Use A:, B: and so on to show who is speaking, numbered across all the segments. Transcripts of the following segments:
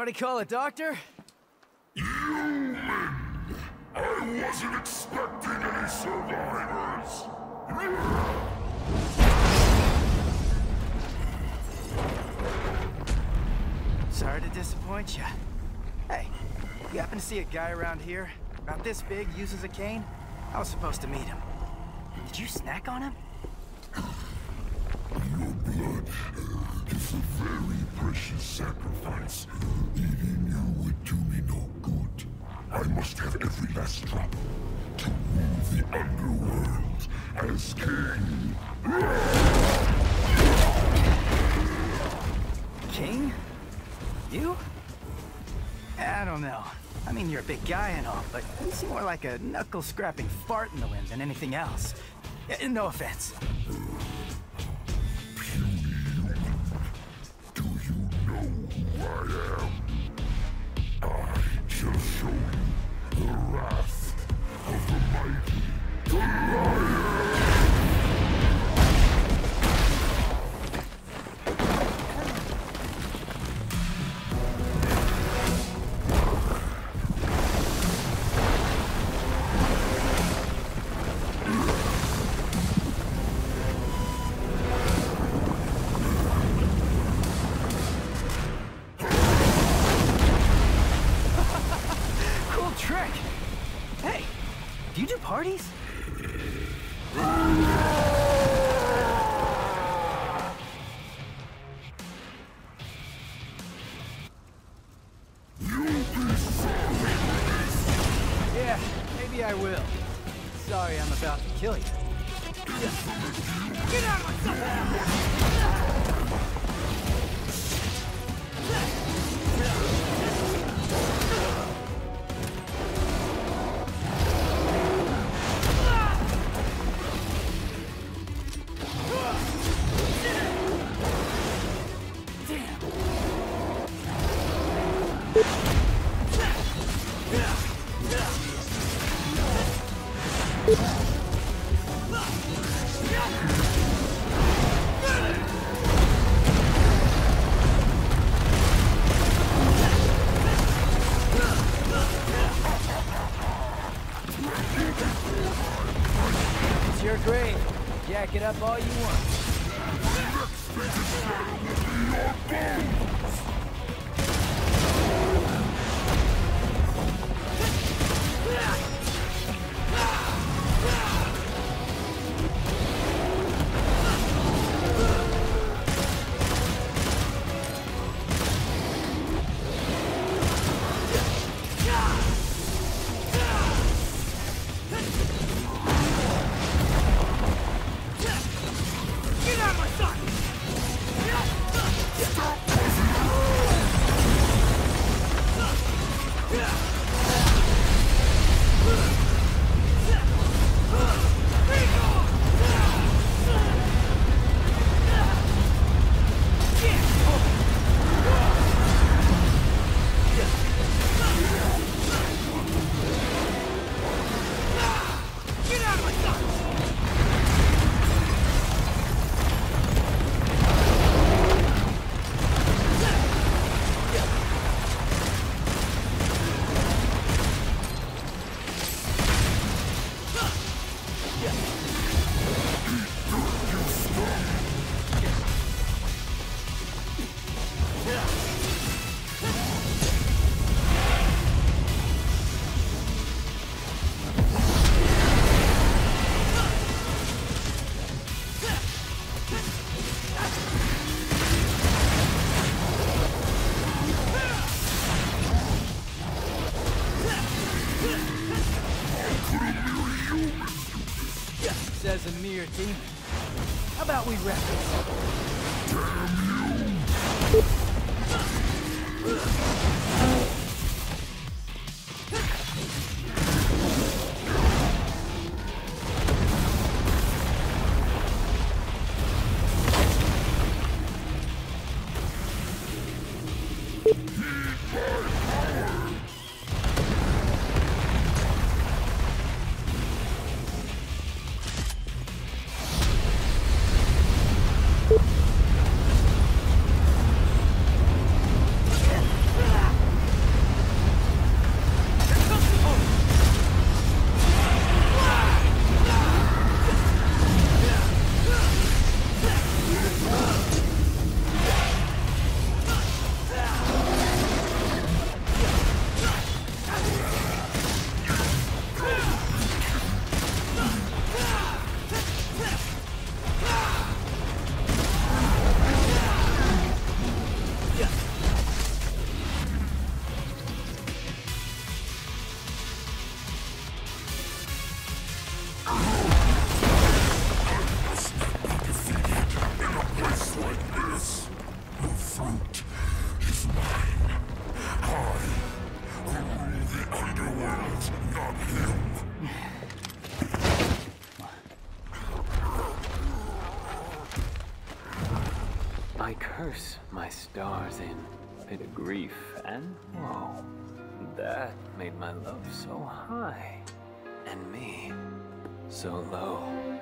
A: Somebody call a doctor?
B: Human! I wasn't expecting any survivors!
A: Sorry to disappoint you. Hey, you happen to see a guy around here? About this big, uses a cane? I was supposed to meet him. Did you snack on him?
B: Your blood is a very precious sacrifice. Eating you would do me no good. I must have every last drop to rule the underworld as king.
A: King? You? I don't know. I mean, you're a big guy and all, but you seem more like a knuckle-scrapping fart in the wind than anything else. No offense.
B: I am? I shall show
A: parties? Yeah, maybe I will. Sorry I'm about to kill you. Get out of my up all you want. Mere demon. How about we wrap this?
C: Course, my stars in pit of grief and woe. That made my love so high, and me so low.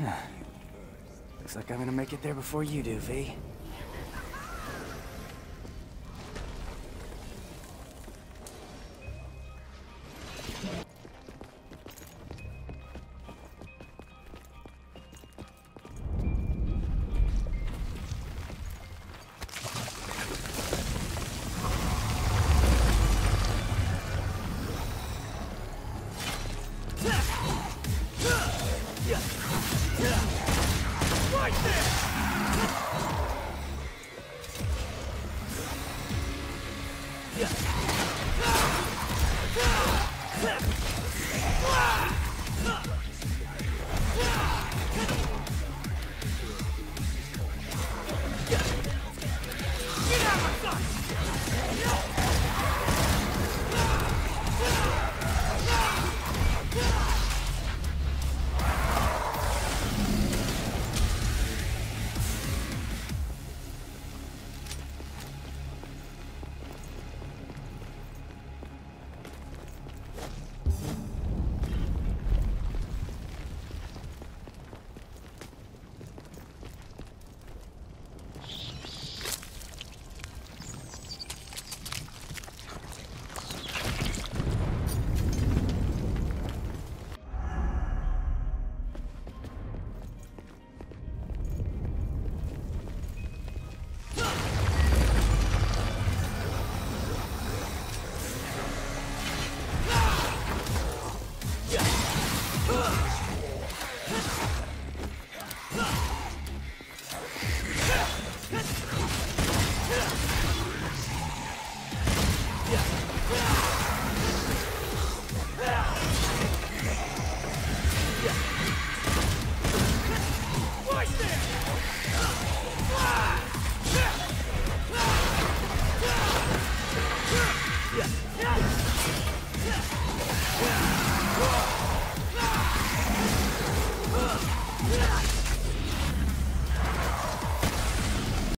A: Looks like I'm gonna make it there before you do, V. Yeah.